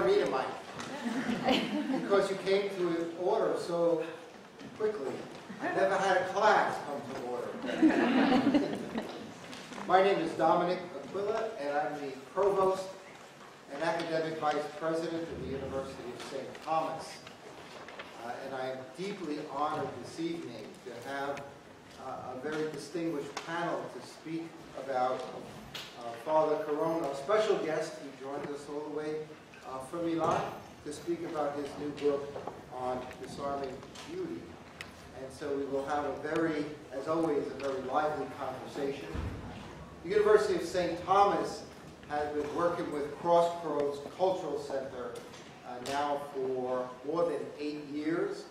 Need. Because you came to order so quickly. I never had a class come to order. My name is Dominic Aquila, and I'm the Provost and Academic Vice President of the University of St. Thomas. Uh, and I am deeply honored this evening to have uh, a very distinguished panel to speak about uh, Father Carrón, a special guest who joined us all the way uh, from Milan to speak about his new book on disarming beauty. And so we will have a very, as always, a very lively conversation. The University of St. Thomas has been working with Crossroads Cultural Center uh, now for more than eight years.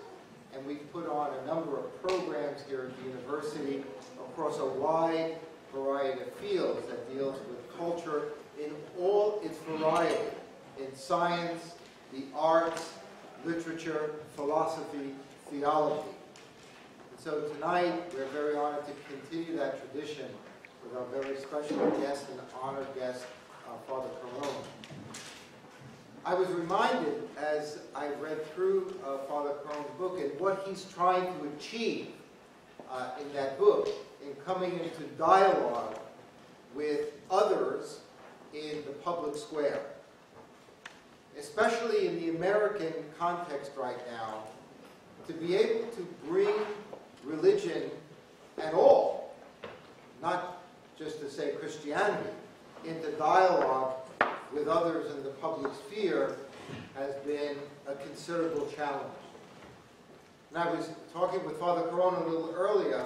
And we've put on a number of programs here at the university across a wide variety of fields that deals with culture in all its variety, in science, the arts, literature, philosophy, theology. And so tonight, we're very honored to continue that tradition with our very special guest and honored guest, uh, Father Carrón. I was reminded as I read through uh, Father Carrón's book and what he's trying to achieve uh, in that book, in coming into dialogue with others in the public square. Especially in the American context right now, to be able to bring religion at all, not just to say Christianity, into dialogue with others in the public sphere has been a considerable challenge. And I was talking with Father Carrón a little earlier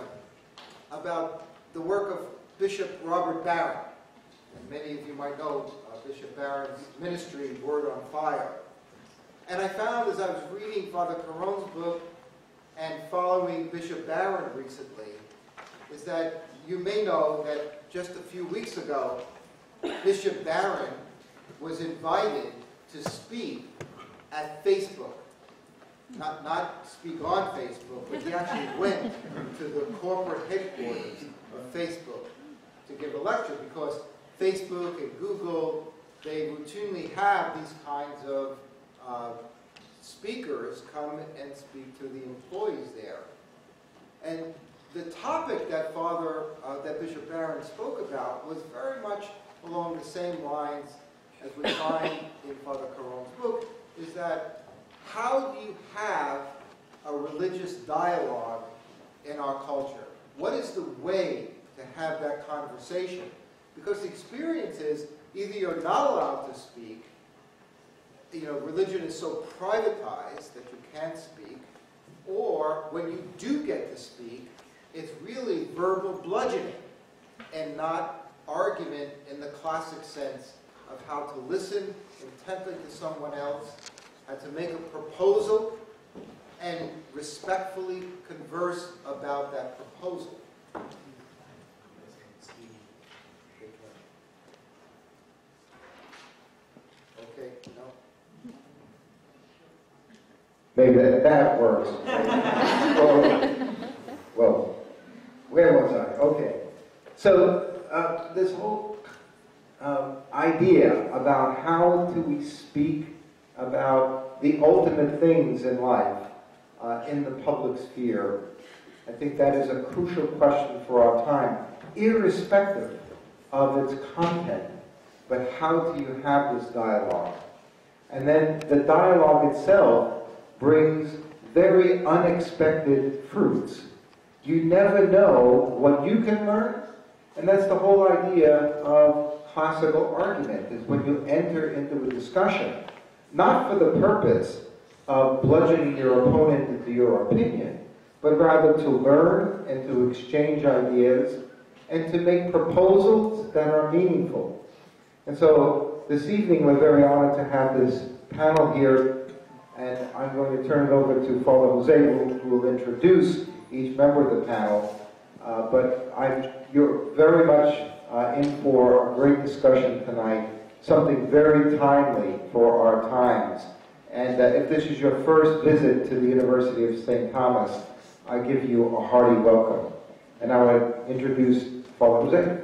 about the work of Bishop Robert Barron. And many of you might know uh, Bishop Barron's ministry, Word on Fire. And I found as I was reading Father Carrón's book and following Bishop Barron recently, is that you may know that just a few weeks ago, Bishop Barron was invited to speak at Facebook. Not, not speak on Facebook, but he actually went to the corporate headquarters of Facebook to give a lecture because Facebook and Google, they routinely have these kinds of uh, speakers come and speak to the employees there. And the topic that Father, uh, that Bishop Barron spoke about was very much along the same lines as we find in Father Carrón's book, is that how do you have a religious dialogue in our culture? What is the way to have that conversation? Because the experience is either you're not allowed to speak, you know, religion is so privatized that you can't speak, or when you do get to speak, it's really verbal bludgeoning and not argument in the classic sense of how to listen intently to someone else, how to make a proposal, and respectfully converse about that proposal. Okay, no? Maybe that, that works. well, well, where was I? Okay. So, uh, this whole um, idea about how do we speak about the ultimate things in life uh, in the public sphere, I think that is a crucial question for our time, irrespective of its content. But how do you have this dialogue? And then the dialogue itself brings very unexpected fruits. You never know what you can learn, and that's the whole idea of classical argument, is when you enter into a discussion, not for the purpose of bludgeoning your opponent into your opinion, but rather to learn and to exchange ideas and to make proposals that are meaningful. And so this evening we're very honored to have this panel here, and I'm going to turn it over to Father Jose, who, will introduce each member of the panel. Uh, but I'm, you're very much uh, in for a great discussion tonight, something very timely for our times. And uh, if this is your first visit to the University of St. Thomas, I give you a hearty welcome. And I would introduce Father Jose.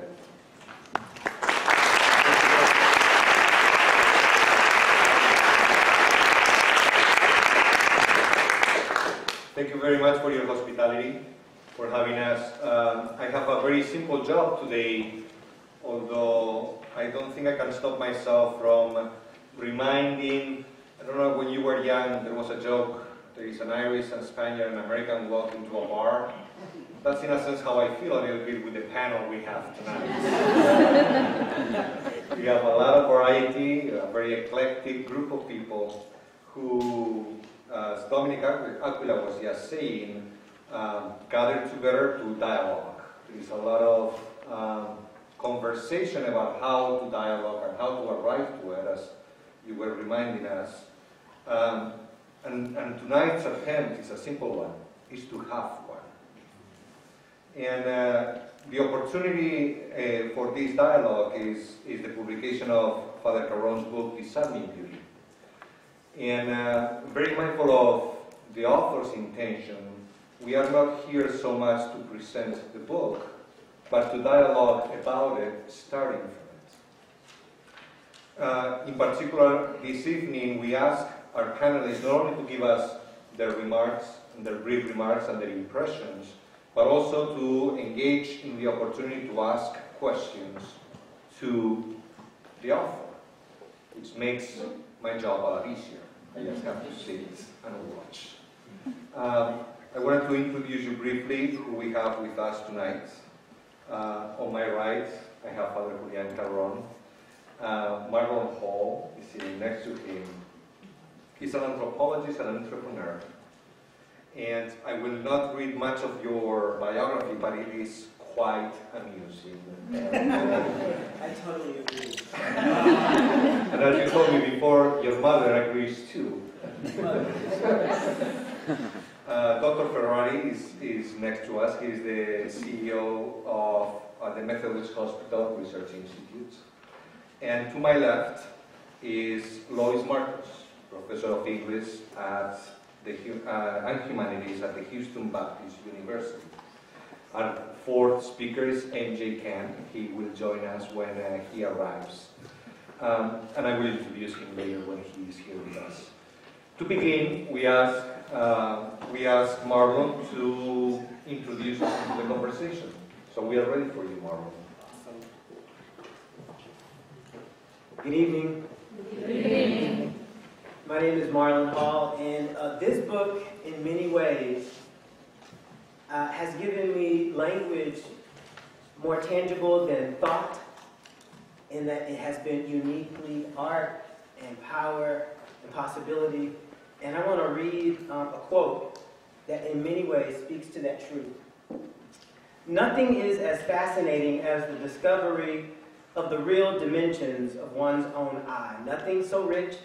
Thank you very much for your hospitality, for having us. Um, I have a very simple job today, although I don't think I can stop myself from reminding. I don't know, when you were young, there was a joke. There is an Irish and Spaniard and American walk into a bar. That's in a sense how I feel a little bit with the panel we have tonight. we have a lot of variety, a very eclectic group of people who, as Dominic Aquila was just saying, um, gathered together to dialogue. There is a lot of um, conversation about how to dialogue and how to arrive to it, as you were reminding us. Um, and, and tonight's attempt is a simple one, is to have one. And uh, the opportunity uh, for this dialogue is, is the publication of Father Carrón's book, Disarming Beauty. And uh, very mindful of the author's intention, we are not here so much to present the book, but to dialogue about it, starting from it. Uh, in particular, this evening we ask our panelists not only to give us their remarks, their brief remarks and their impressions, but also to engage in the opportunity to ask questions to the author, which makes my job a lot easier. I just have to sit and watch. Um, I wanted to introduce you briefly who we have with us tonight. Uh, on my right, I have Father Julián Carrón. Uh, Marlon Hall is sitting next to him. He's an anthropologist and an entrepreneur. And I will not read much of your biography, but it is quite amusing. I totally agree. and as you told me before, your mother agrees too. uh, Dr. Ferrari is, is next to us. He is the CEO of uh, the Methodist Hospital Research Institute. And to my left is Louis Markos, professor of English at the, uh, and Humanities at the Houston Baptist University. Our fourth speaker is MJ Khan. He will join us when uh, he arrives. Um, and I will introduce him later when he is here with us. To begin, we ask, uh, we ask Marlon to introduce us into the conversation. So we are ready for you, Marlon. Good evening. Good evening. My name is Marlon Hall, and uh, this book, in many ways, uh, has given me language more tangible than thought, in that it has been uniquely art and power and possibility. And I want to read um, a quote that, in many ways, speaks to that truth. Nothing is as fascinating as the discovery of the real dimensions of one's own eye. Nothing so rich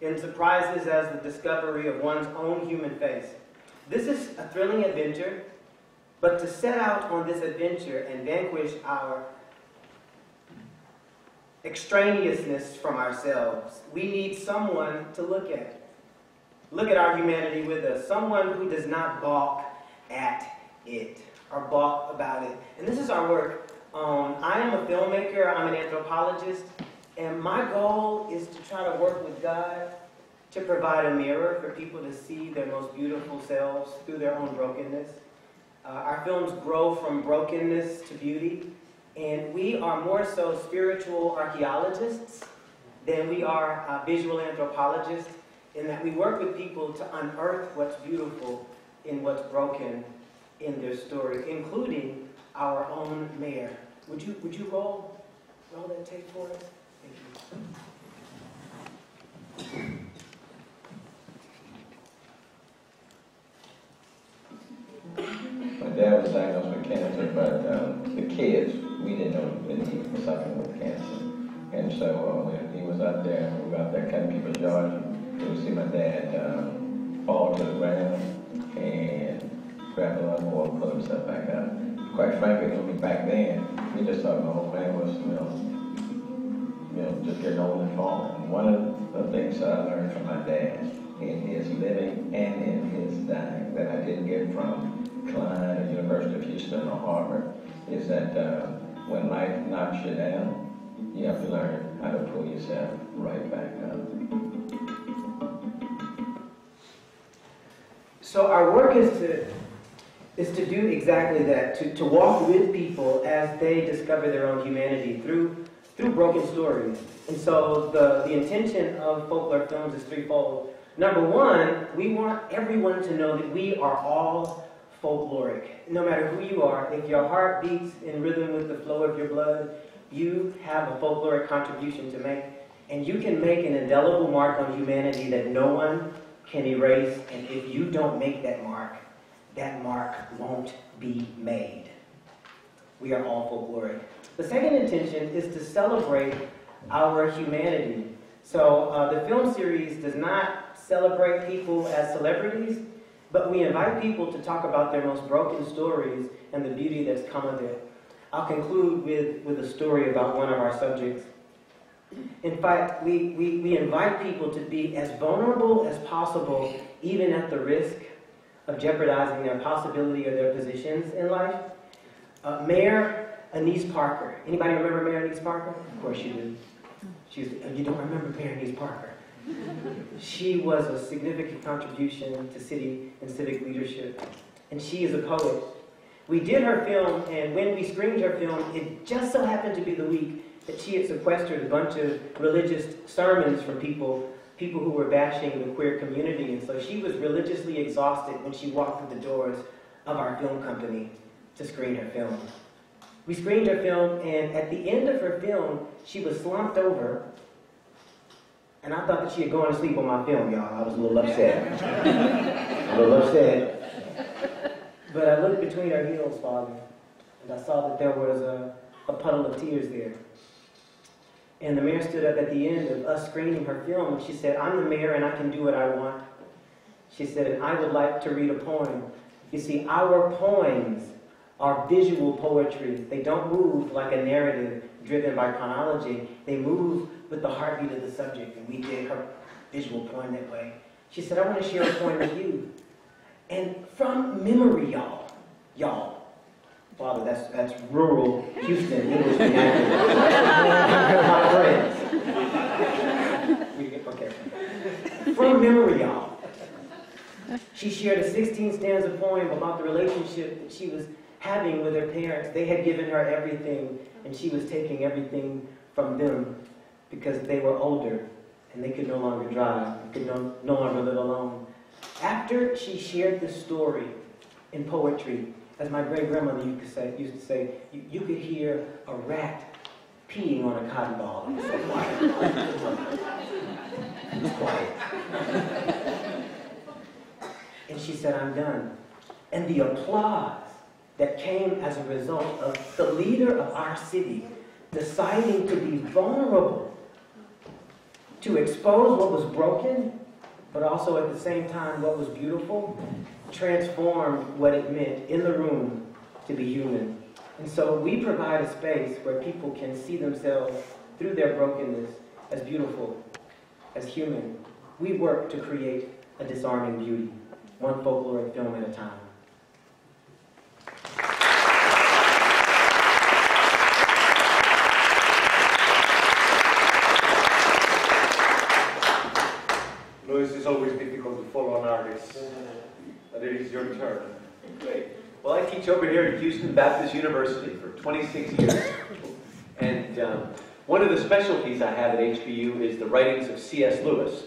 in surprises as the discovery of one's own human face. This is a thrilling adventure, but to set out on this adventure and vanquish our extraneousness from ourselves, we need someone to look at. Look at our humanity with us, someone who does not balk at it or balk about it. And this is our work. Um, I am a filmmaker, I'm an anthropologist, and my goal is to try to work with God to provide a mirror for people to see their most beautiful selves through their own brokenness. Uh, our films grow from brokenness to beauty, and we are more so spiritual archaeologists than we are uh, visual anthropologists, in that we work with people to unearth what's beautiful in what's broken in their story, including our own mayor. Would you, would you roll, roll that tape for us? My dad was diagnosed with cancer, but um, the kids, we didn't know that he was suffering with cancer. And so uh, when he was out there, we were out there cutting people's yards, we see my dad um, fall to the ground and grab a lot more, pull himself back up. Quite frankly, mean, back then, we just thought the old man was, you know, you know, just getting old and falling. One of the things I learned from my dad in his living and in his dying that I didn't get from Klein at University of Houston or Harvard is that uh, when life knocks you down, you have to learn how to pull yourself right back up. So our work is to is to do exactly that, to, to walk with people as they discover their own humanity through through broken stories. And so the, the intention of folklore films is threefold. Number one, we want everyone to know that we are all folkloric. No matter who you are, if your heart beats in rhythm with the flow of your blood, you have a folkloric contribution to make. And you can make an indelible mark on humanity that no one can erase. And if you don't make that mark, that mark won't be made. We are all folkloric. The second intention is to celebrate our humanity. So uh, the film series does not celebrate people as celebrities, but we invite people to talk about their most broken stories and the beauty that's come of it. I'll conclude with, with a story about one of our subjects. In fact, we, we, we invite people to be as vulnerable as possible, even at the risk of jeopardizing their possibility or their positions in life. Uh, Mayor Annise Parker. Anybody remember Mayor Annise Parker? Of course you do. You don't remember Mayor Annise Parker. She was a significant contribution to city and civic leadership. And she is a poet. We did her film, and when we screened her film, it just so happened to be the week that she had sequestered a bunch of religious sermons from people, people who were bashing the queer community. And so she was religiously exhausted when she walked through the doors of our film company to screen her film. We screened her film, and at the end of her film, she was slumped over. And I thought that she had gone to sleep on my film, y'all. I was a little upset. a little upset. But I looked between her heels, Father, and I saw that there was a, a puddle of tears there. And the mayor stood up at the end of us screening her film, and she said, I'm the mayor and I can do what I want. She said, I would like to read a poem. You see, our poems are visual poetry. They don't move like a narrative driven by chronology. They move with the heartbeat of the subject, and we did her visual poem that way. She said, I want to share a poem with you. And from memory, y'all, y'all, Father, that's, that's rural Houston English My friends. Okay. From memory, y'all. She shared a 16 stanza poem about the relationship that she was having with her parents. They had given her everything, and she was taking everything from them because they were older and they could no longer drive, could no, no longer live alone. After she shared the story in poetry, as my great grandmother used to say, used to say you, you could hear a rat peeing on a cotton ball. So quiet. it was quiet. and she said, I'm done. And the applause that came as a result of the leader of our city deciding to be vulnerable, to expose what was broken, but also at the same time what was beautiful, transformed what it meant in the room to be human. And so we provide a space where people can see themselves through their brokenness as beautiful, as human. We work to create a disarming beauty, one folkloric film at a time. Louis, it's always difficult to but it is your turn. Great. Well, I teach over here at Houston Baptist University for 26 years. And um, one of the specialties I have at HBU is the writings of C.S. Lewis.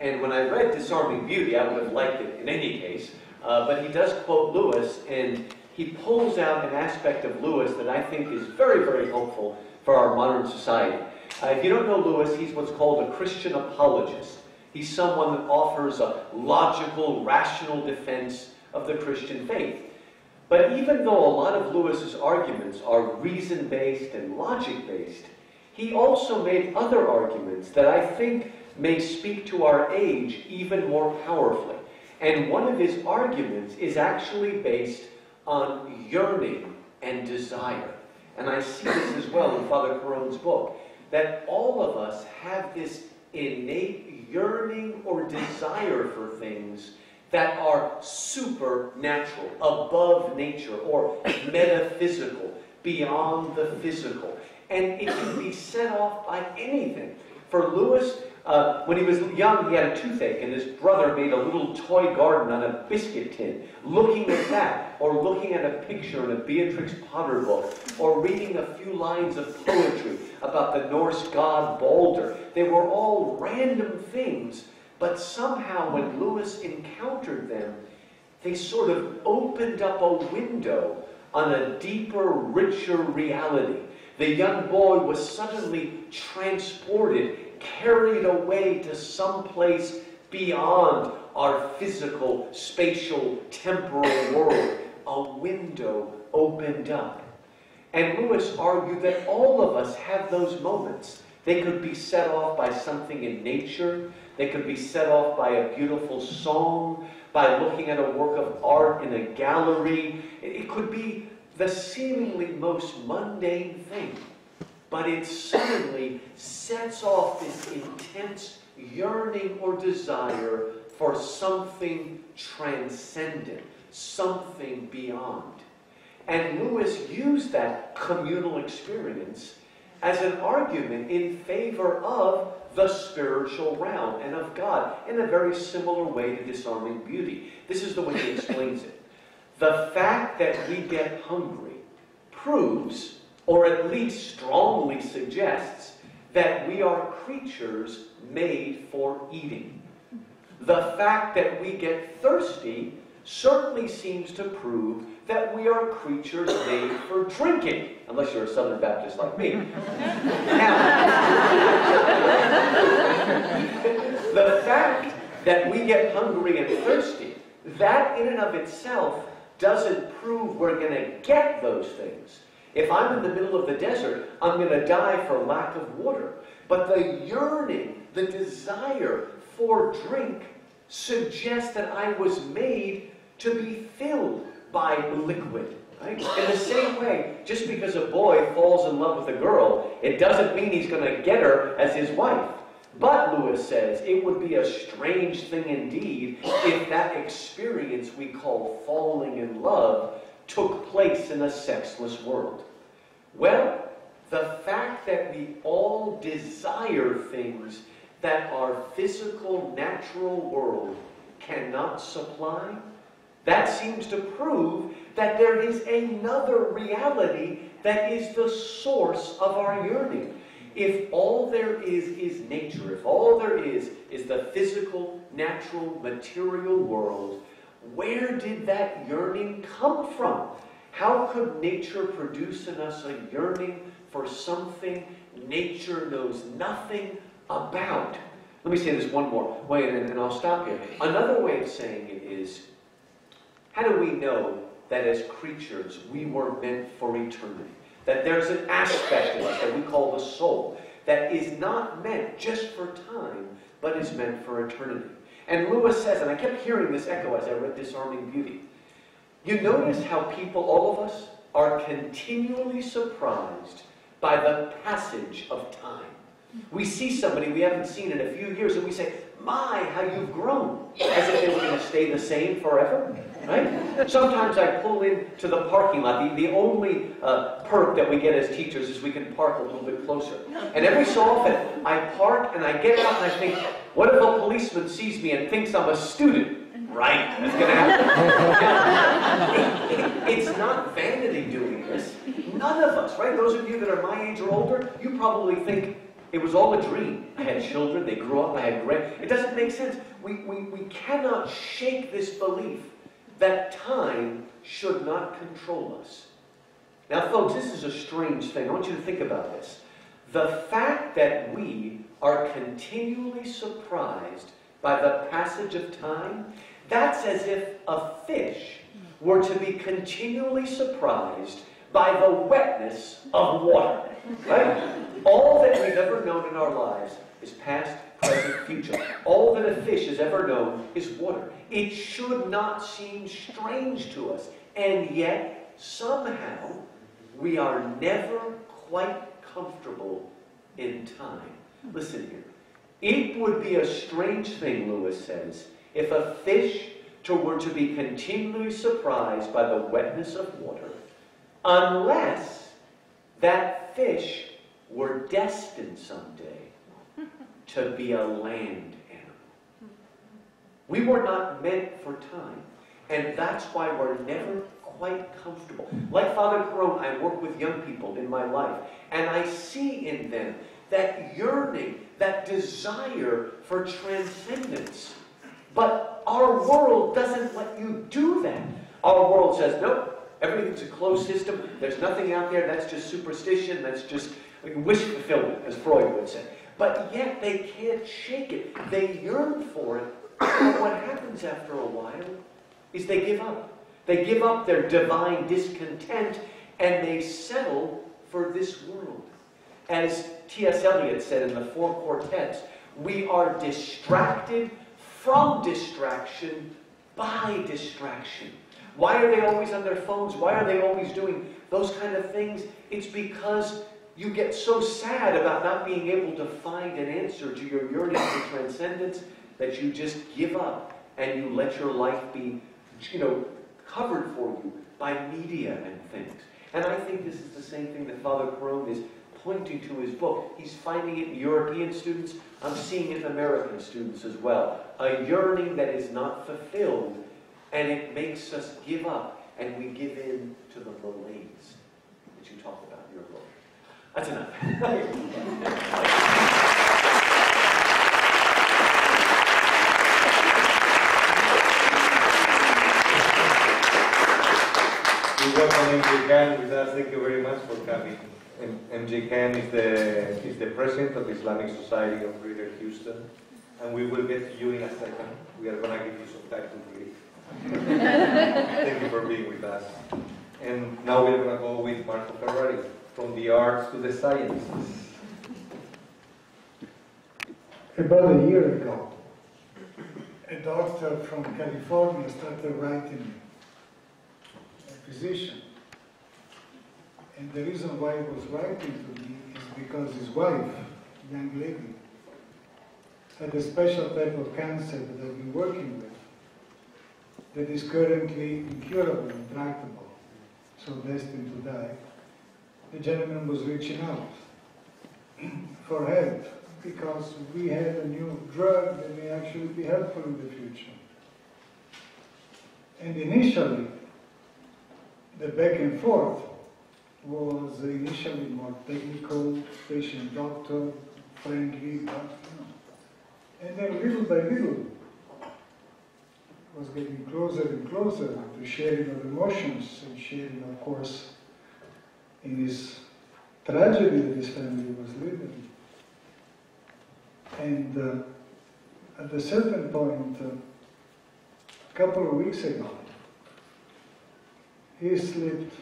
And when I read Disarming Beauty, I would have liked it in any case. Uh, but he does quote Lewis, and he pulls out an aspect of Lewis that I think is very, very helpful for our modern society. Uh, if you don't know Lewis, he's what's called a Christian apologist. He's someone that offers a logical, rational defense of the Christian faith. But even though a lot of Lewis's arguments are reason based and logic based, he also made other arguments that I think may speak to our age even more powerfully. And one of his arguments is actually based on yearning and desire. And I see this as well in Father Carrón's book, that all of us have this innate yearning or desire for things that are supernatural, above nature, or metaphysical, beyond the physical. And it can be set off by anything. For Lewis, Uh, when he was young, he had a toothache, and his brother made a little toy garden on a biscuit tin. Looking at that, or looking at a picture in a Beatrix Potter book, or reading a few lines of poetry about the Norse god Balder. They were all random things, but somehow when Lewis encountered them, they sort of opened up a window on a deeper, richer reality. The young boy was suddenly transported carried away to some place beyond our physical, spatial, temporal world. A window opened up. And Lewis argued that all of us have those moments. They could be set off by something in nature. They could be set off by a beautiful song, by looking at a work of art in a gallery. It could be the seemingly most mundane thing but it suddenly sets off this intense yearning or desire for something transcendent, something beyond. And Lewis used that communal experience as an argument in favor of the spiritual realm and of God in a very similar way to disarming beauty. This is the way he explains it. The fact that we get hungry proves or at least strongly suggests that we are creatures made for eating. The fact that we get thirsty certainly seems to prove that we are creatures made for drinking, unless you're a Southern Baptist like me. now, the fact that we get hungry and thirsty, that in and of itself doesn't prove we're going to get those things. If I'm in the middle of the desert, I'm going to die for lack of water. But the yearning, the desire for drink suggests that I was made to be filled by liquid. Right? In the same way, just because a boy falls in love with a girl, it doesn't mean he's going to get her as his wife. But, Lewis says, it would be a strange thing indeed if that experience we call falling in love took place in a sexless world? Well, the fact that we all desire things that our physical, natural world cannot supply, that seems to prove that there is another reality that is the source of our yearning. If all there is is nature, if all there is is the physical, natural, material world, where did that yearning come from? How could nature produce in us a yearning for something nature knows nothing about? Let me say this one more way and, I'll stop here. Another way of saying it is how do we know that as creatures we were meant for eternity? That there's an aspect of us that we call the soul that is not meant just for time, but is meant for eternity. And Lewis says, and I kept hearing this echo as I read Disarming Beauty, you notice how people, all of us, are continually surprised by the passage of time. We see somebody we haven't seen in a few years and we say, my, how you've grown. As if they were going to stay the same forever. Right? Sometimes I pull into the parking lot. The, the only uh, perk that we get as teachers is we can park a little bit closer. And every so often, I park and I get out and I think, what if a policeman sees me and thinks I'm a student? Right, that's going to happen. it's not vanity doing this. None of us, right? Those of you that are my age or older, you probably think it was all a dream. I had children, they grew up, I had grand. It doesn't make sense. We, we, we cannot shake this belief that time should not control us. Now, folks, this is a strange thing. I want you to think about this. The fact that we are continually surprised by the passage of time that's as if a fish were to be continually surprised by the wetness of water. Right? All that we've ever known in our lives is past, present, future. All that a fish has ever known is water. It should not seem strange to us. And yet, somehow, we are never quite comfortable in time. Listen here. It would be a strange thing, Lewis says, if a fish were to be continually surprised by the wetness of water, unless that fish were destined someday to be a land animal. We were not meant for time. And that's why we're never quite comfortable. Like Father Carrón, I work with young people in my life, and I see in them that yearning, that desire for transcendence. But our world doesn't let you do that. Our world says, nope, everything's a closed system. There's nothing out there. That's just superstition. That's just wish fulfillment, as Freud would say. But yet they can't shake it. They yearn for it. But what happens after a while is they give up. They give up their divine discontent and they settle for this world. As T.S. Eliot said in the Four Quartets, we are distracted from distraction by distraction. Why are they always on their phones? Why are they always doing those kind of things? It's because you get so sad about not being able to find an answer to your yearning for transcendence that you just give up and you let your life be, you know, covered for you by media and things. And I think this is the same thing that Father Carrón is pointing to in his book. He's finding it in European students. I'm seeing it in American students as well. A yearning that is not fulfilled, and it makes us give up, and we give in to the malaise that you talk about in your book. That's enough. We welcome MJ Khan with us. Thank you very much for coming. MJ Khan is the, is the president of the Islamic Society of Greater Houston. And we will get to you in a second. We are going to give you some time to breathe. Thank you for being with us. And now we're going to go with Mauro Ferrari, from the arts to the sciences. About a year ago, a doctor from California started writing, a physician. And the reason why he was writing to me is because his wife, young lady, had a special type of cancer that I've been working with that is currently incurable, intractable, so destined to die. The gentleman was reaching out for help because we had a new drug that may actually be helpful in the future. And initially, the back and forth was initially more technical, patient doctor, friendly, but, you know. And then little by little, was getting closer and closer to sharing of emotions and sharing, of course, in this tragedy that his family was living. And uh, at a certain point, uh, a couple of weeks ago, he slipped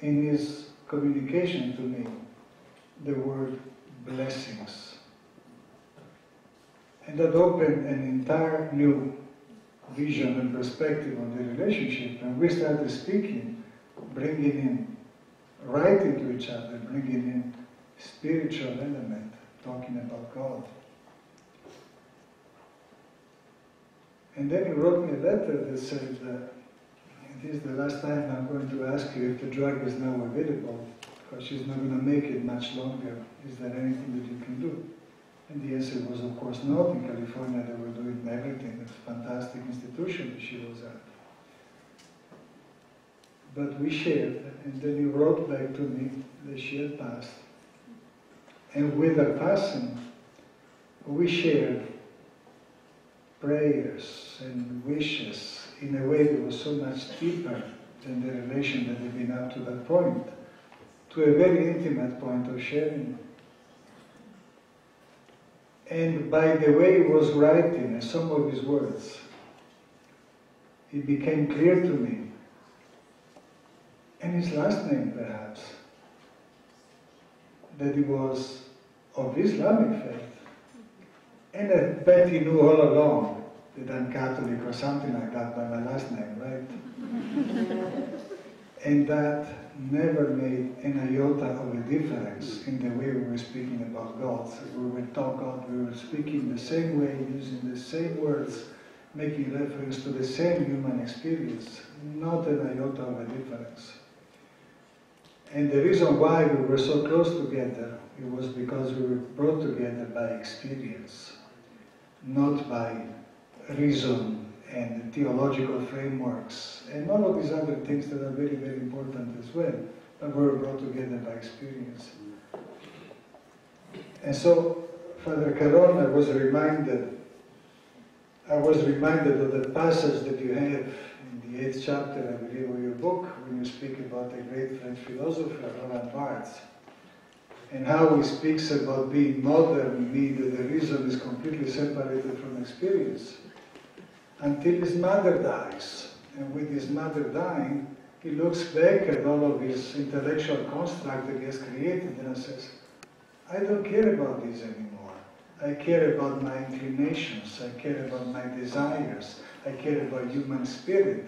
in his communication to me the word blessings. And that opened an entire new vision and perspective on the relationship. And we started speaking, bringing in, writing to each other, bringing in spiritual element, talking about God. And then he wrote me a letter that said, uh, this is the last time I'm going to ask you if the drug is now available, because she's not going to make it much longer. Is there anything that you can do? And the answer was, of course, not. In California, they were doing everything. It's a fantastic institution she was at. But we shared, and then he wrote back to me that she had passed. And with her passing, we shared prayers and wishes in a way that was so much deeper than the relation that had been up to that point, to a very intimate point of sharing. And by the way he was writing some of his words, it became clear to me, and his last name perhaps, that he was of Islamic faith. And I bet he knew all along that I'm Catholic or something like that by my last name, right? and that never made an iota of a difference in the way we were speaking about God. We were talk God, we were speaking the same way, using the same words, making reference to the same human experience, not an iota of a difference. And the reason why we were so close together, it was because we were brought together by experience, not by reason and theological frameworks and all of these other things that are very, very important as well, were brought together by experience. And so, Father Carrón, I was reminded, I was reminded of the passage that you have in the eighth chapter, I believe, of your book, when you speak about the great French philosopher Roland Barthes, and how he speaks about being modern, meaning that the reason is completely separated from experience, until his mother dies. And with his mother dying, he looks back at all of his intellectual construct that he has created and says, I don't care about this anymore. I care about my inclinations. I care about my desires. I care about human spirit.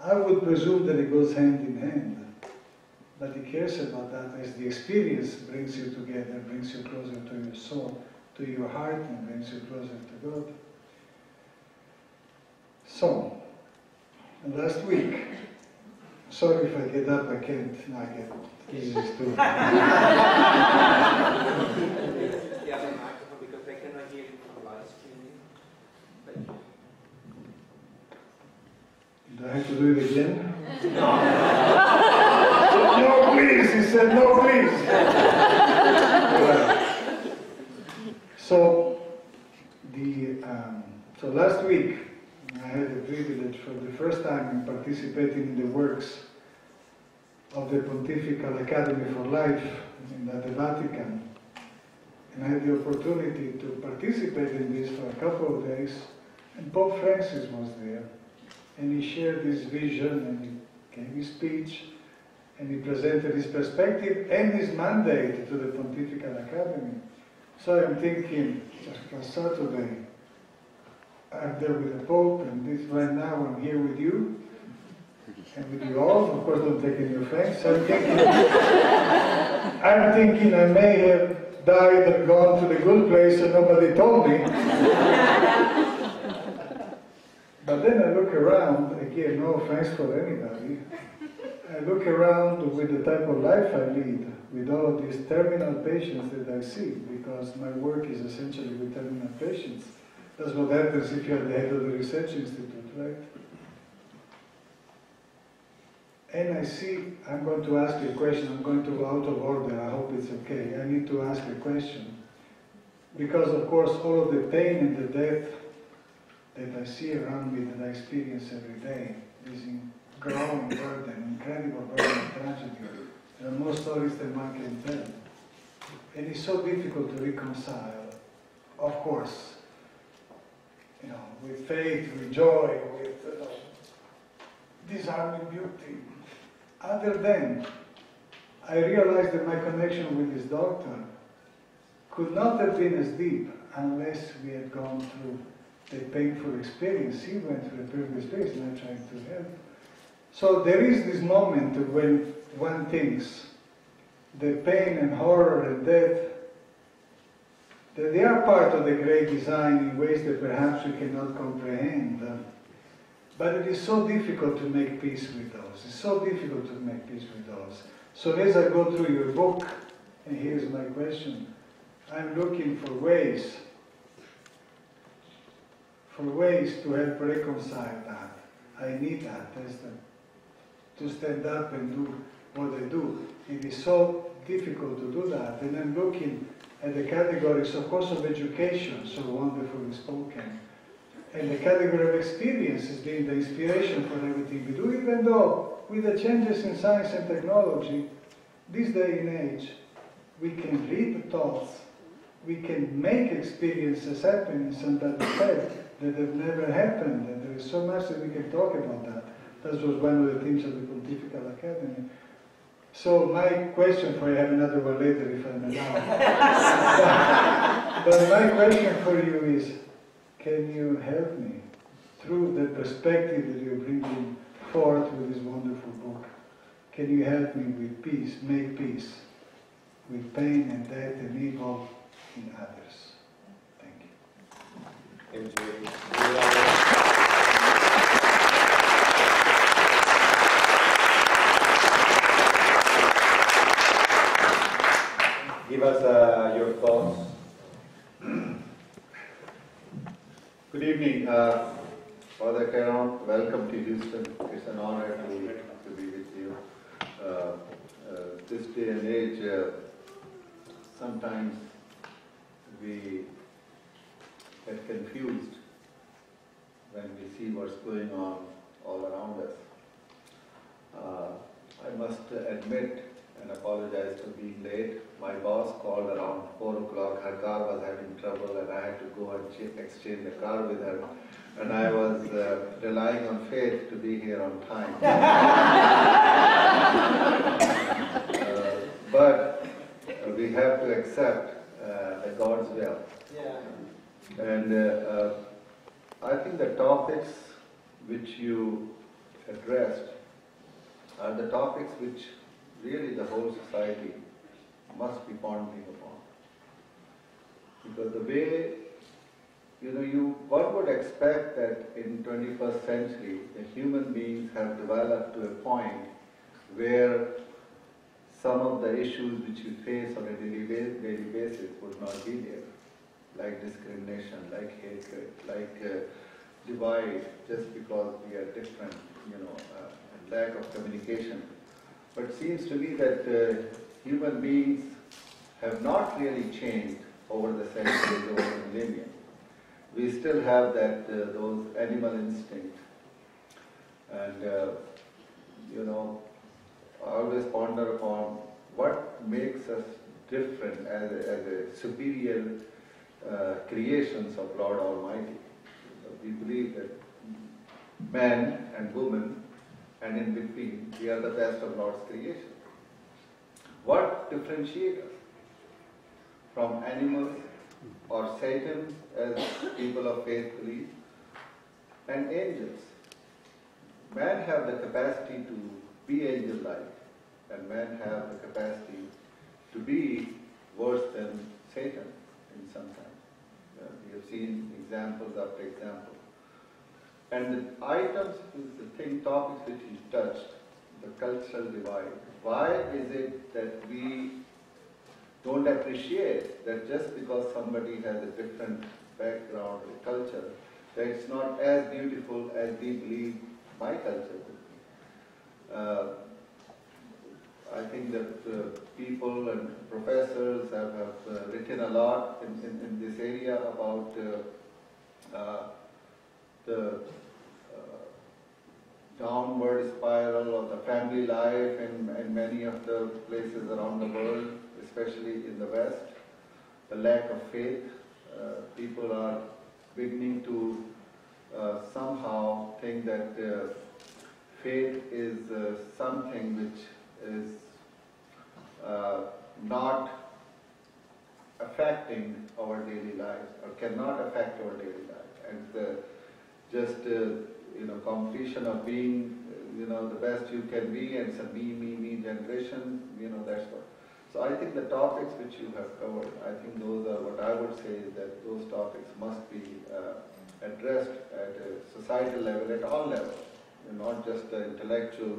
I would presume that it goes hand in hand. But he cares about that as the experience brings you together, brings you closer to your soul, to your heart, and brings you closer to God. So, last week, sorry if I get up, I can't, no, I get easy to. Yeah, the microphone because I you from live streaming. But Do I have to do it again? no, please, he said, no, please. So, the, um, so last week, I had the privilege for the first time in participating in the works of the Pontifical Academy for Life in the Vatican. And I had the opportunity to participate in this for a couple of days, and Pope Francis was there. And he shared his vision and he gave his speech and he presented his perspective and his mandate to the Pontifical Academy. So I'm thinking, just last Saturday, I'm there with the Pope and this right now I'm here with you and with you all. Of course, don't take any offense. I'm thinking, I'm thinking I may have died and gone to the good place and nobody told me. But then I look around, again, no offense for anybody. I look around with the type of life I lead, with all of these terminal patients that I see, because my work is essentially with terminal patients. That's what happens if you're the head of the research institute, right? And I see, I'm going to ask you a question, I'm going to go out of order, I hope it's okay. I need to ask a question. Because, of course, all of the pain and the death that I see around me, that I experience every day, is in growing burden, incredible burden tragedy. There are more stories than one can tell. And it's so difficult to reconcile, of course, you know, with faith, with joy, with uh, disarming beauty. Other than, I realized that my connection with this doctor could not have been as deep unless we had gone through the painful experience. He went through a painful experience and I'm trying to help. So there is this moment when one thinks the pain and horror and death, that they are part of the great design in ways that perhaps we cannot comprehend. Um, but it is so difficult to make peace with those. It's so difficult to make peace with those. So as I go through your book, and here's my question, I'm looking for ways, for ways to help reconcile that. I need that the, to stand up and do what I do. It is so difficult to do that. And I'm looking at the categories, of course, of education, so wonderfully spoken, and the category of experience has been the inspiration for everything we do, even though with the changes in science and technology, this day and age, we can read the thoughts, we can make experiences happen in somebody's head that have never happened, and there is so much that we can talk about that. That was one of the themes of the Pontifical Academy. So my question for you, I have another one later if I'm allowed. but my question for you is, can you help me through the perspective that you're bringing forth with this wonderful book? Can you help me with peace, make peace with pain and death and evil in others? Thank you. John. Welcome to Houston. It's an honor to, to be with you. Uh, uh, this day and age, uh, sometimes we get confused when we see what's going on all around us. Uh, I must admit and apologize for being late. My boss called around 4 o'clock. Her car was having trouble and I had to go and exchange the car with her. And I was uh, relying on faith to be here on time. Uh, but we have to accept uh, the God's will. Yeah. And uh, uh, I think the topics which you addressed are the topics which really the whole society must be pondering upon. Because the way, you know, you, one would expect that in 21st century, the human beings have developed to a point where some of the issues which you face on a daily, daily basis would not be there, like discrimination, like hatred, like uh, divide, just because we are different, you know, uh, lack of communication. But it seems to me that uh, human beings have not really changed over the centuries, over millennia. We still have that, uh, those animal instincts. And, uh, you know, I always ponder upon what makes us different as a, as a superior uh, creations of Lord Almighty. We believe that man and woman and in between, we are the best of Lord's creation. What differentiates us from animals or Satan, as people of faith believe, and angels? Man have the capacity to be angel-like, and man have the capacity to be worse than Satan in some sense. Uh, we have seen examples after examples. And the items, the thing, topics which he touched, the cultural divide. Why is it that we don't appreciate that just because somebody has a different background or culture, that it's not as beautiful as we believe my culture would be? Uh, I think that uh, people and professors have, have uh, written a lot in, in, in this area about uh, uh, the uh, downward spiral of the family life in, in many of the places around the world, especially in the West. The lack of faith. Uh, people are beginning to uh, somehow think that uh, faith is uh, something which is uh, not affecting our daily lives or cannot affect our daily life. And uh, just uh, you know competition of being uh, you know the best you can be and it's a me me me generation. You know that's what. So I think the topics which you have covered, I think those are what I would say is that those topics must be uh, addressed at a societal level, at all levels, not just the intellectual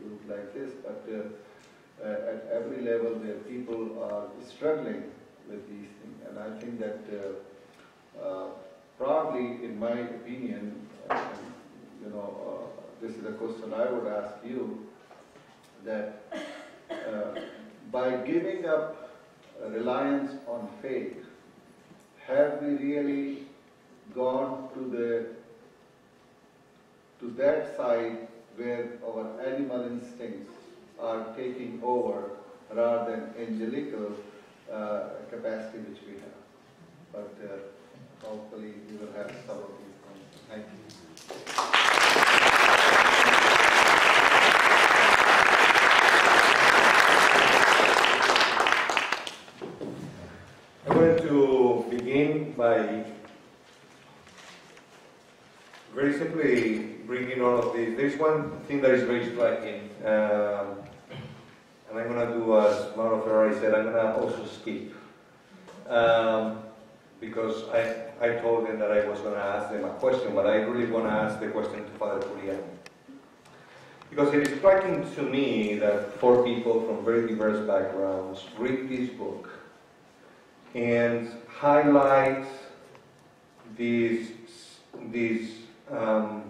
group like this, but uh, at every level where people are struggling with these things. And I think that uh, uh, probably, in my opinion, you know, uh, this is a question I would ask you, that uh, by giving up reliance on faith, have we really gone to the to that side where our animal instincts are taking over rather than angelical uh, capacity which we have. But uh, hopefully we will have some of. Thank you. I'm going to begin by very simply bringing all of this. There's one thing that is very striking, um, and I'm going to do as Mauro Ferrari said, I'm going to also skip. Um, because I, I told them that I was going to ask them a question, but I really want to ask the question to Father Julián. Because it is striking to me that four people from very diverse backgrounds read this book and highlight these, these um,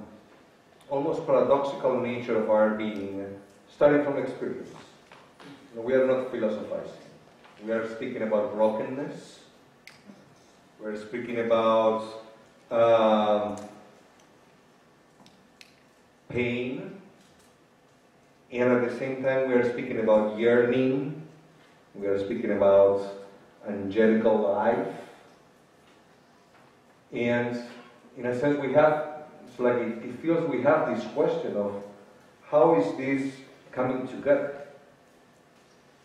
almost paradoxical nature of our being, starting from experience. We are not philosophizing. We are speaking about brokenness. We're speaking about um, pain. And at the same time, we are speaking about yearning. We are speaking about angelical life. And in a sense, we have, it's like it, it feels we have this question of how is this coming together?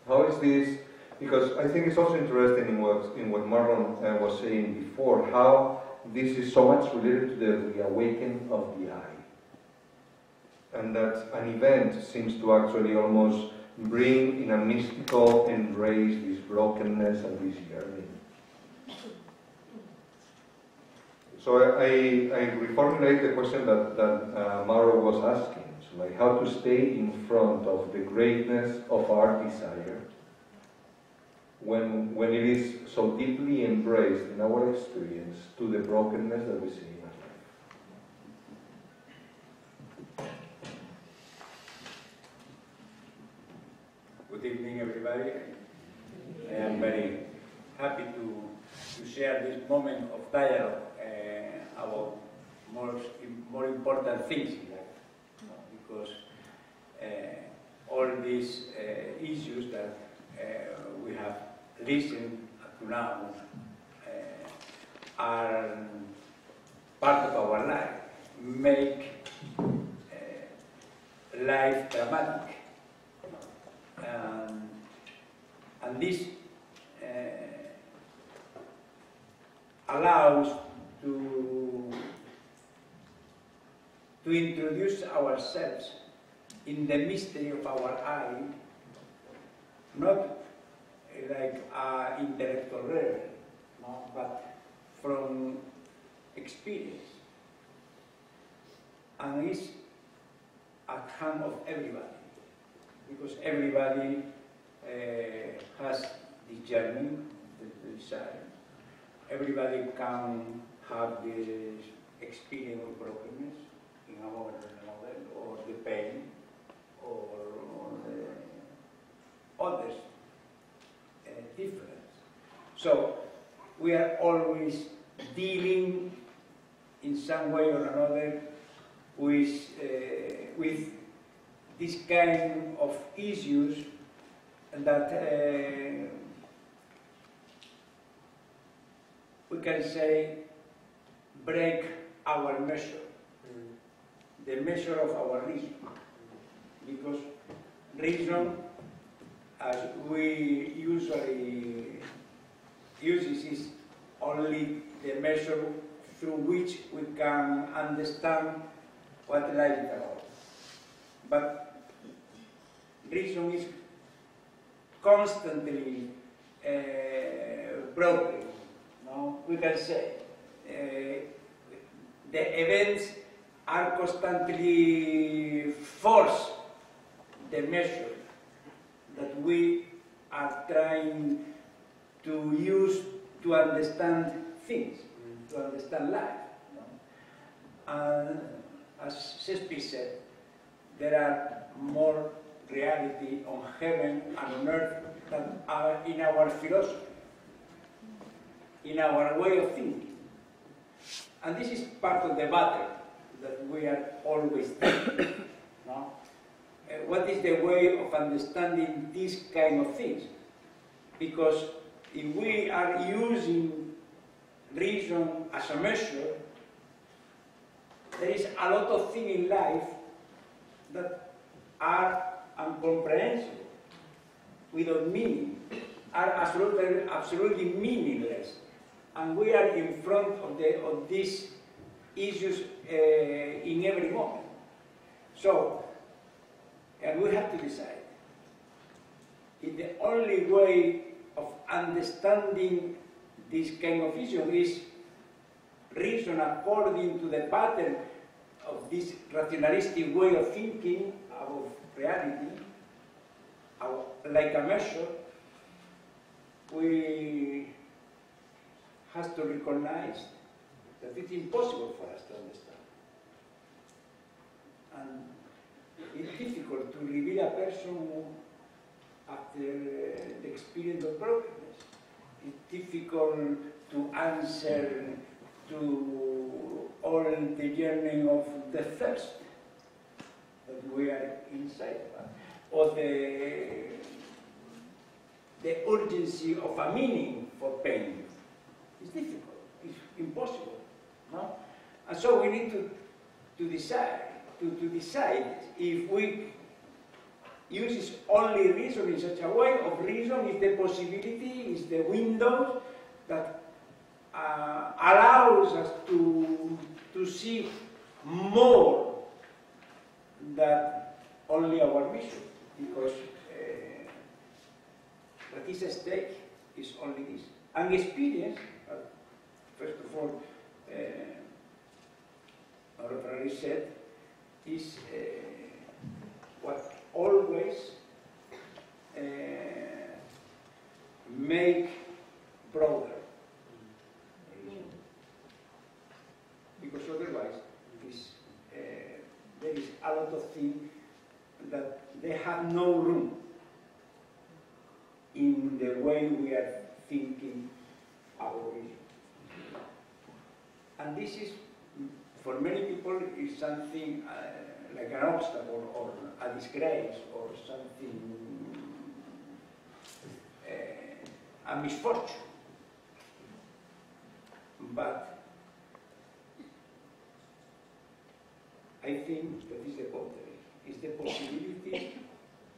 How is this? Because I think it's also interesting in what, in what Marlon uh, was saying before, how this is so much related to the awakening of the eye. And that an event seems to actually almost bring in a mystical embrace this brokenness and this yearning. So I, I reformulate the question that, that uh, Mauro was asking. So like how to stay in front of the greatness of our desire when, when it is so deeply embraced in our experience to the brokenness that we see in our life. Good evening, everybody. I am very happy to, to share this moment of dialogue uh, about more, more important things in life. Because uh, all these uh, issues that uh, we have to now uh, are part of our life, make uh, life dramatic. Um, and this uh, allows to, to introduce ourselves in the mystery of our eye, not like an intellectual level, no, but from experience. And it's at hand of everybody because everybody uh, has the journey, the, desire. Everybody can have this experience of brokenness in a moment or another, or the pain, or, or the others uh, difference. So we are always dealing in some way or another with, uh, with this kind of issues that uh, we can say break our measure, the measure of our reason. Because reason, as we usually use, is only the measure through which we can understand what life is about. But reason is constantly uh, broken. No? We can say uh, the events are constantly force the measure that we are trying to use to understand things, to understand life. And as Shakespeare said, there are more reality on heaven and on earth than are in our philosophy, in our way of thinking. And this is part of the battle that we are always thinking. no? What is the way of understanding these kind of things? Because if we are using reason as a measure, there is a lot of things in life that are incomprehensible, without meaning, are absolutely, absolutely meaningless. And we are in front of, the, of these issues uh, in every moment. So, and we have to decide. If the only way of understanding this kind of issue is reason according to the pattern of this rationalistic way of thinking of reality, like a measure, we have to recognize that it's impossible for us to understand. And it's difficult to reveal a person after the experience of brokenness. It's difficult to answer to all the yearning of the thirst that we are inside, or the, the urgency of a meaning for pain. It's difficult, it's impossible. No? And so we need to, to decide, to, to decide if we use only reason in such a way of reason is the possibility, is the window that uh, allows us to, to see more than only our mission, because uh, what is at stake is only this. And experience, uh, first of all, uh, our said, is uh, what always uh, make broader. Because otherwise, is, uh, there is a lot of things that they have no room in the way we are thinking our religion. And this is, for many people, is something uh, like an obstacle or a disgrace or something, uh, a misfortune. But I think that is the contrary. The possibility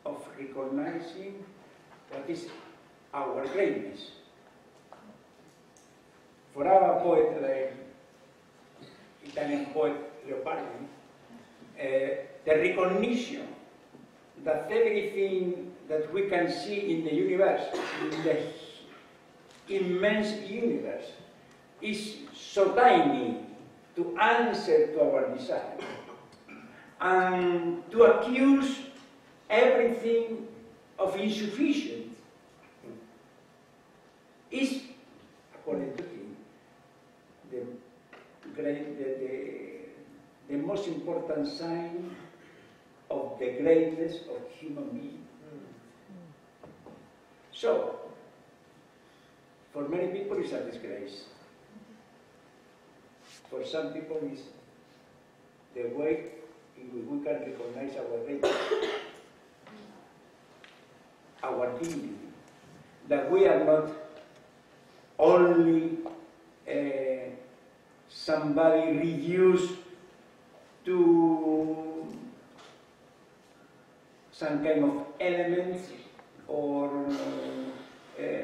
of recognizing what is our greatness. For our poet, like Italian poet Leopardi, uh, the recognition that everything that we can see in the universe, in the immense universe, is so tiny to answer to our desire and to accuse everything of insufficient is, according to him, the, great, the, the, the most important sign of the greatness of human being. So, for many people it's a disgrace. For some people it's the way we can recognize our greatness, our dignity, that we are not only uh, somebody reduced to some kind of element or uh, uh,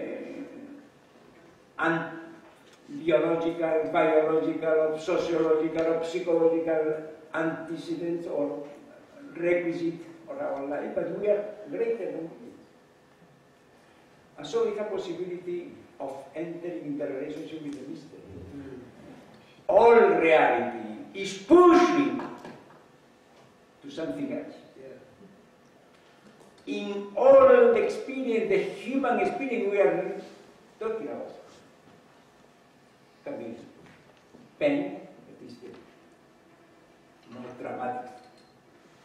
biological, biological, or sociological, or psychological antecedents or requisite of our life, but we are greater than it. And so it's a possibility of entering in the relationship with the mystery. All reality is pushing to something else. In all the experience, the human experience we are talking about, can be pain, that is the more dramatic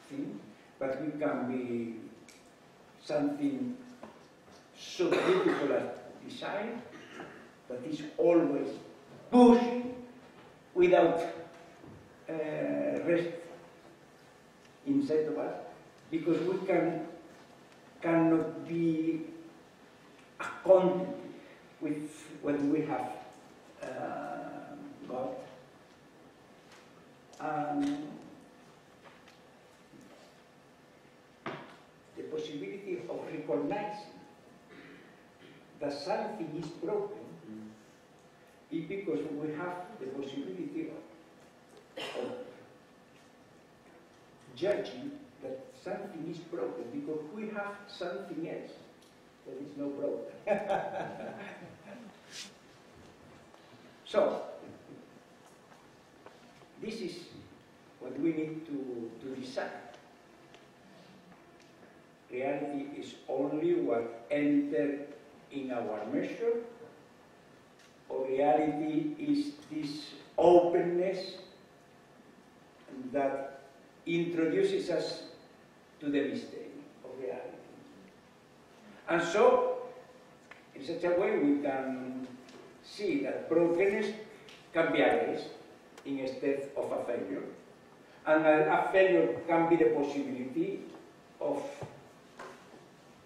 thing, but we can be something so beautiful as desire that is always pushing without uh, rest inside of us because we can cannot be acquainted with what we have uh, got. Um, the possibility of recognizing that something is broken is because we have the possibility of, of judging that something is broken because we have something else that is not broken. so, this is we need to, to decide. Reality is only what enters in our measure, or reality is this openness that introduces us to the mystery of reality. And so, in such a way, we can see that brokenness can be a grace instead of a failure. And a, a failure can be the possibility of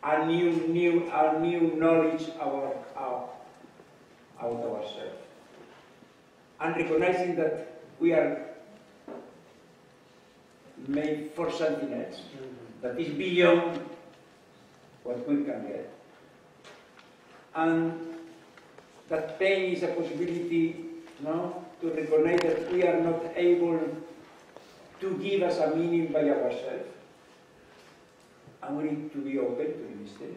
a new, new, a new knowledge about, our, about ourselves. And recognizing that we are made for something else mm-hmm. that is beyond what we can get. And that pain is a possibility no, to recognize that we are not able to give us a meaning by ourselves. And we need to be open to the mystery.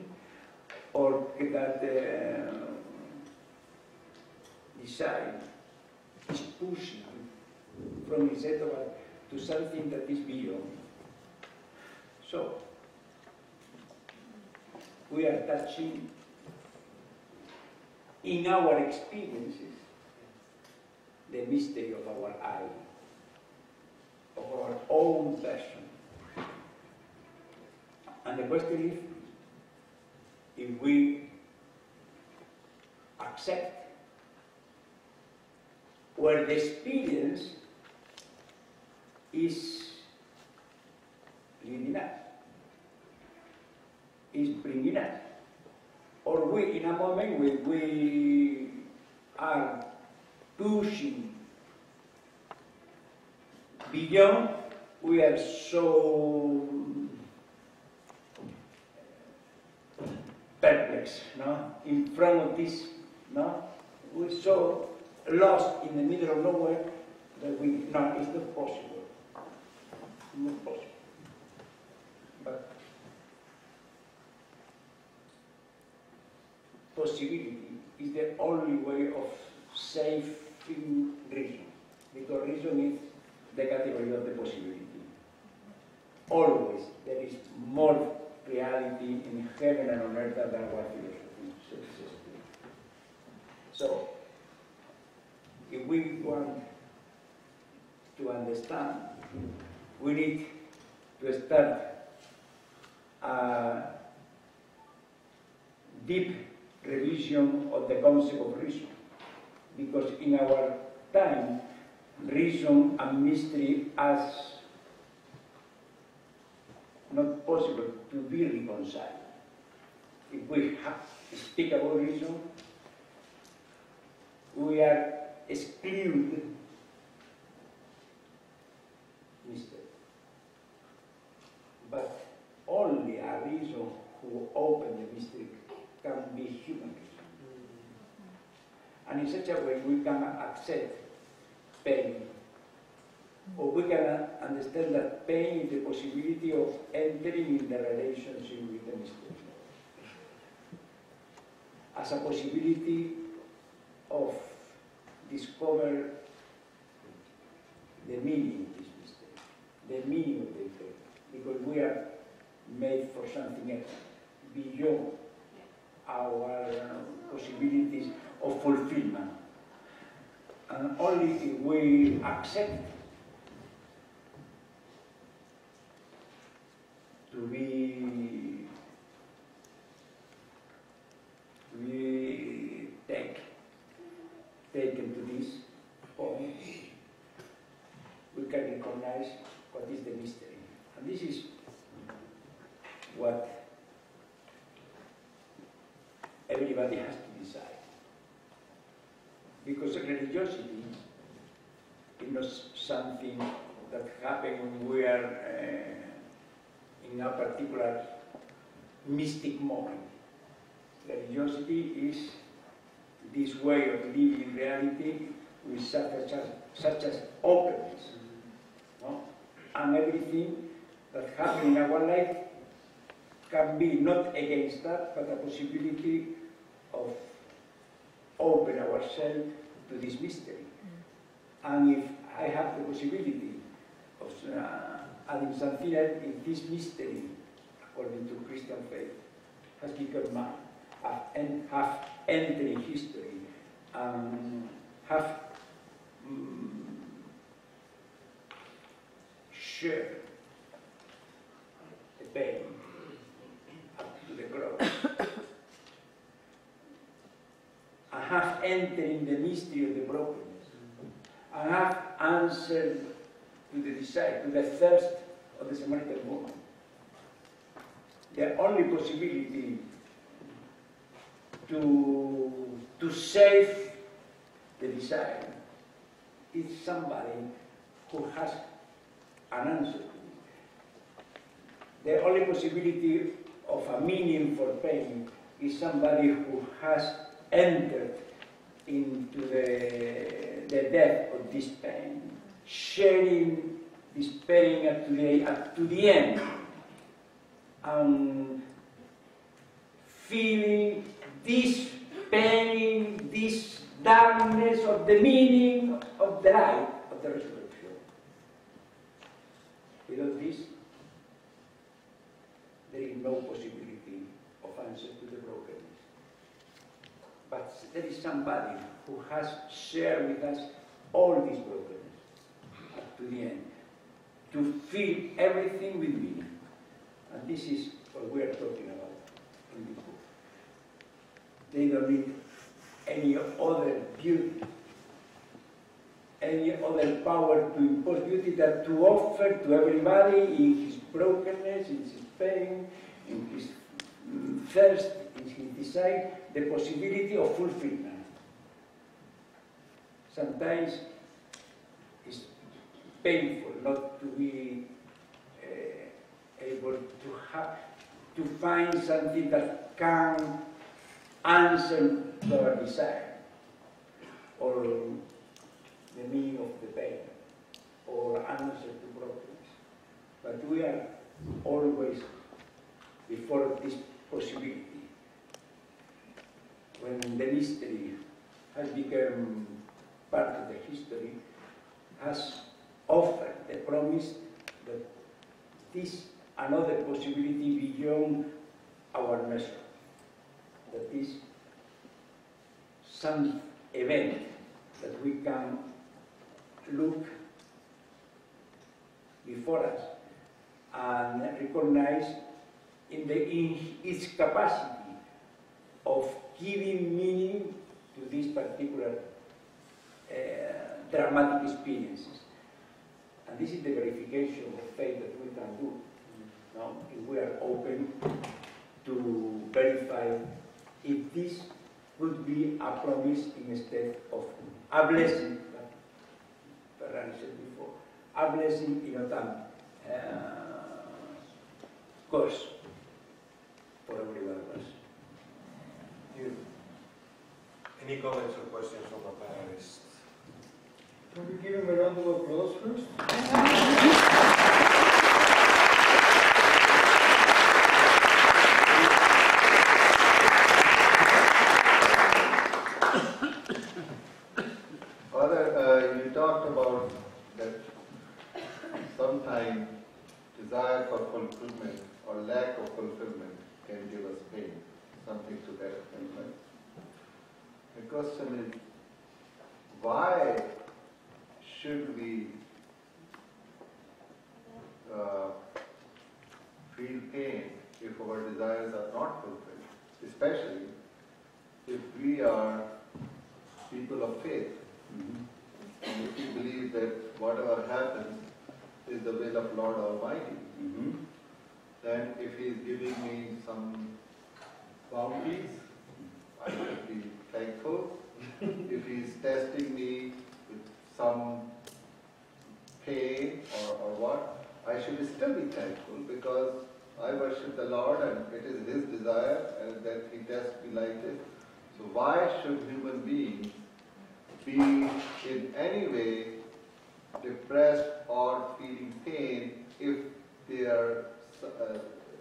Or that uh, desire is pushing from us to something that is beyond. So, we are touching in our experiences the mystery of our I, of our own person. And the question is if we accept where the experience is leading us, is bringing us. Or we, in a moment when we are pushing beyond, we are so perplexed, no? In front of this, no? We're so lost in the middle of nowhere that we, no, it's not possible. Not possible. But possibility is the only way of saving reason, because reason is the category of the possibility. Always there is more reality in heaven and on earth than what philosophy says. So, if we want to understand, we need to start a deep revision of the concept of reason. Because in our time, reason and mystery as not possible to be reconciled. If we have, speak about reason, we are excluded mystery. But only a reason who open the mystery can be human reason. Mm. And in such a way we can accept pain. Or we can understand that pain is the possibility of entering in the relationship with the mystery. As a possibility of discover the meaning of this mystery, the meaning of the faith, because we are made for something else, beyond our possibilities of fulfillment. And only if we accept to be we take taken to this point, we can recognize what is the mystery. And this is what everybody has to decide. Because religiosity is not something that happens when we are uh, in a particular mystic moment. Religiosity is this way of living reality with such as, such as openness. No? And everything that happens in our life can be not against that, but a possibility of open ourselves to this mystery. And if I have the possibility of uh, adding something else, if this mystery, according to Christian faith, has become man, have, en have entered history, and have um, shared the pain up to the cross. I have entered in the mystery of the brokenness. I have answered to the desire, to the thirst the only possibility to, to save the design is somebody who has an answer. The only possibility of a meaning for pain is somebody who has entered into the, the depth of this pain, sharing pain up to the, up to the end, and feeling this pain, this darkness of the meaning of the light of the resurrection. Without this, there is no possibility of answer to the brokenness. But there is somebody who has shared with us all this brokenness up to the end, to fill everything with meaning. And this is what we are talking about in this book. They don't need any other beauty, any other power to impose beauty than to offer to everybody in his brokenness, in his pain, in his mm, thirst, in his desire, the possibility of fulfillment. Sometimes painful not to be uh, able to have to find something that can answer our desire or the meaning of the pain or answer to problems. But we are always before this possibility. When the mystery has become part of the history, has offered the promise that this another possibility beyond our measure. that That is some event that we can look before us and recognize in, the, in its capacity of giving meaning to these particular uh, dramatic experiences. And this is the verification of faith that we can do. No? If we are open to verify if this would be a promise instead of a blessing, that Ferran said before, a blessing in a time, uh, for every one of us. Any comments or questions from the panelists? Can we give him a round of applause first? Father, uh, you talked about that sometimes desire for fulfillment or lack of fulfillment can give us pain, something to that extent, right? The question is, why should we uh, feel pain if our desires are not fulfilled, especially if we are people of faith? And if we believe that whatever happens is the will of Lord Almighty, mm-hmm. then if He is giving me some bounties, I should be thankful. if He is testing me with some pain or, or what, I should still be thankful because I worship the Lord and it is His desire and that He like this. So why should human beings be in any way depressed or feeling pain if they are, uh,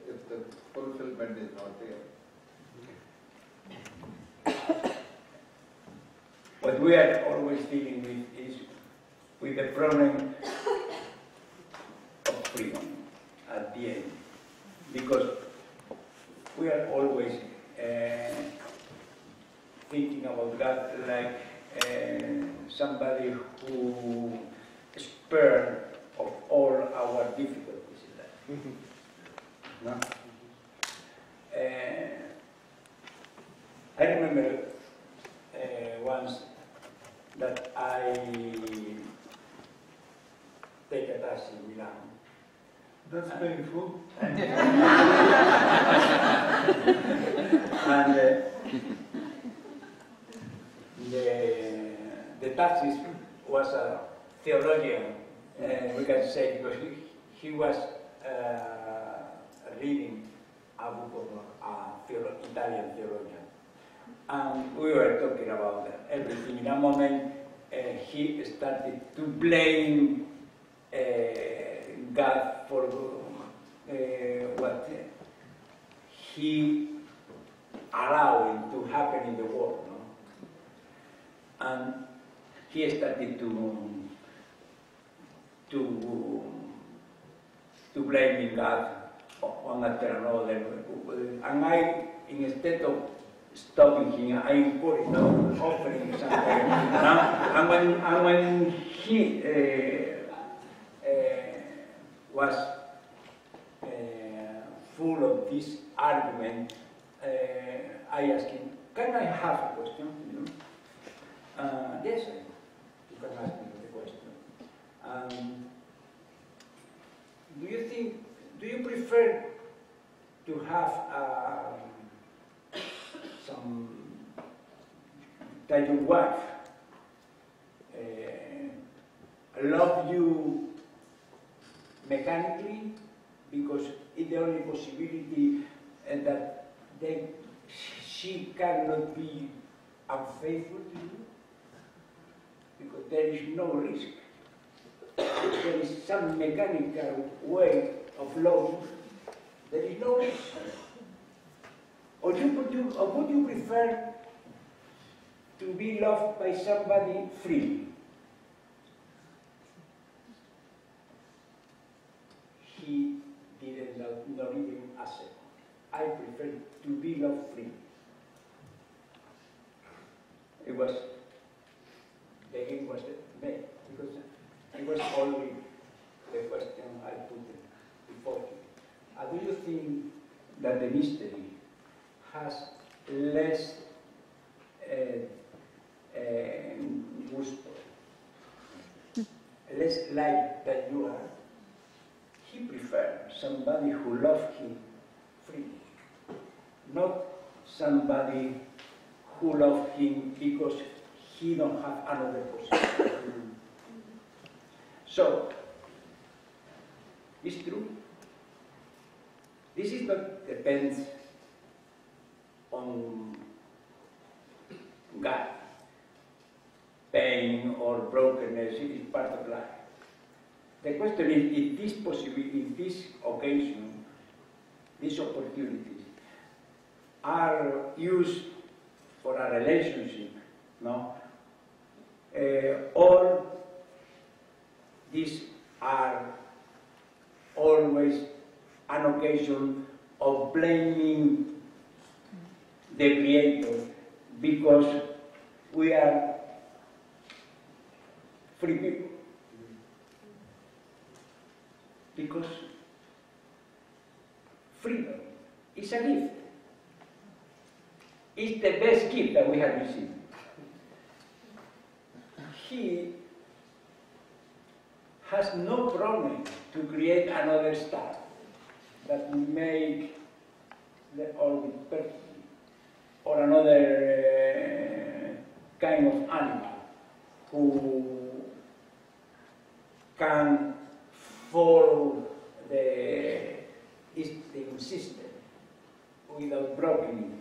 if the fulfillment is not there. What we are always dealing with is with the problem of freedom at the end. Because we are always uh, thinking about God like uh, somebody who spared of all our difficulties in life. No? Uh, I remember uh, once that I take a taxi in Milan. That's painful. and uh, the, the taxi was a theologian, uh, we can say, because he, he was uh, reading a book of a theolo- Italian theologian. And we were talking about everything. In a moment, uh, he started to blame uh, God for uh, what he allowed to happen in the world. No? And he started to to to blaming God one after another. And I, instead of stopping him, I encouraged him, offering something. and, when, and when he uh, was uh, full of this argument, uh, I asked him, can I have a question? You know? uh, yes, you can ask me the question. Um, do you think, do you prefer to have um, some, that your wife uh, love you mechanically because it's the only possibility uh, that they, she cannot be unfaithful to you? Because there is no risk there is some mechanical way of love, there is no risk. Or, you, would you, or would you prefer to be loved by somebody free? He didn't love, not even a second. I prefer to be love free. It was, the was made because it was only the question I put before you. Uh, do you think that the mystery has less uh, uh, gusto, less light than you are? He preferred somebody who loved him freely, not somebody who loves him because he don't have another possibility. Mm-hmm. So, it's true. This is not depends on God. Pain or brokenness is part of life. The question is if this possibility, in this occasion, this opportunities are used for a relationship, no? Uh, or these are always an occasion of blaming the Creator because we are free people. Because freedom is a gift. It's the best gift that we have received. He has no problem to create another star that make the orbit perfectly, or another uh, kind of animal who can follow the system without broken